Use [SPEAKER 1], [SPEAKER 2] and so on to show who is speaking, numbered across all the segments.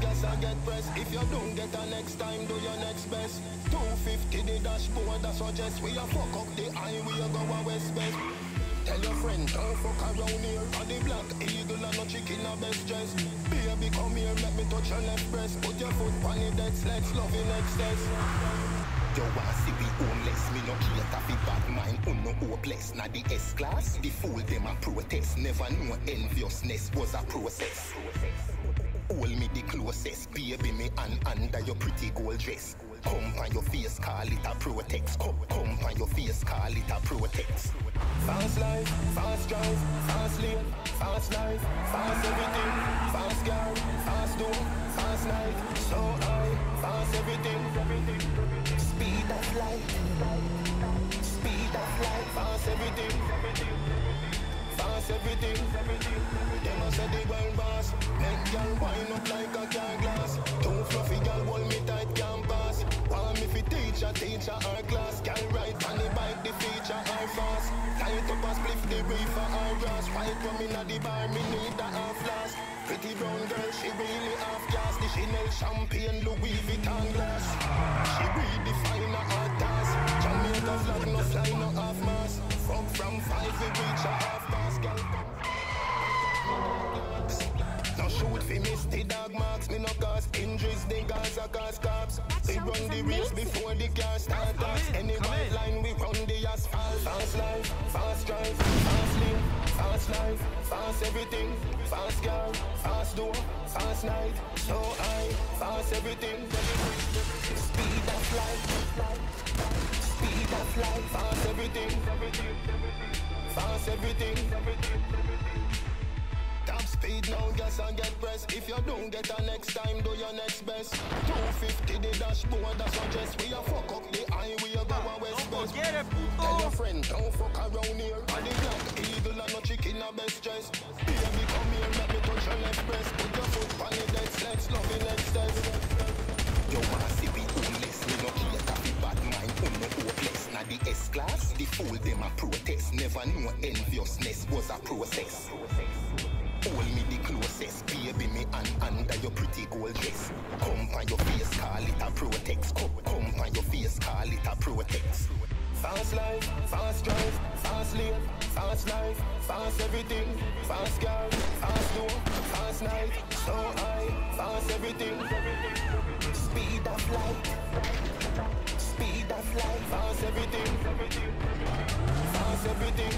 [SPEAKER 1] gas and get pressed. If you don't get a next time, do your next best. 250 the dashboard, that suggest we a fuck up the highway, go a west best. Tell your friend, don't fuck around here. On the black eagle and no chicken a best dress. Baby, come here, let me touch your left breast. Put your foot on the deck, let's love in excess.
[SPEAKER 2] You want see we homeless, me no cater fi bad mind, un no hopeless. Na the S class, the fool them a protest. Never know enviousness was a process. Hold me the closest, baby me and under your pretty gold dress. Come on your face, call it a protex. Come, come on your face, call it a protex.
[SPEAKER 1] Fast life, fast drive, fast lane, fast life, fast everything, fast girl, fast door, fast night, the reefer her rum inna the bar, me need a half flask. Pretty brown girl, she really half gas. The Chanel champagne, Louis Vuitton glass. She redefine her art task. Jamaica flag, no fly, no half mass. Fuck from five, we reach a half past, girl. No shoot fi misty dog marks, me no cause injuries, the guys are cause cops. We run the race before the car start fast everything. Fast car, fast door, fast night, so high, fast everything. Speed of light, speed of light, fast everything, fast everything. Top speed now, gas and get pressed. If you don't get a next time, do your next best. 250 the dashboard, that suggest we a fuck up the highway, go a west
[SPEAKER 3] Don't
[SPEAKER 1] best. Tell your friend, don't fuck around here. No chicken a best dress. Baby, come here, let me touch your left breast. Put your foot on the deck, let's love in excess.
[SPEAKER 2] You want see we homeless, me no cater fi bad mind, un no hopeless. Na the S class, the fool them a protest. Never know enviousness was a process. Hold me the closest, baby me and under your pretty gold dress. Come on your face, call it a protex. Come, come on your face, call it a protex.
[SPEAKER 1] Fast life, fast drive, fast lane, fast life, fast everything. Fast girl, fast door, fast night, so high, fast everything. Speed of light, speed of light, fast everything. Fast everything.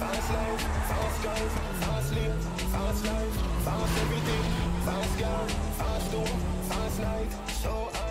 [SPEAKER 1] Fast life, fast drive, fast lane, fast life, fast everything. Fast girl, fast door, fast night, so high,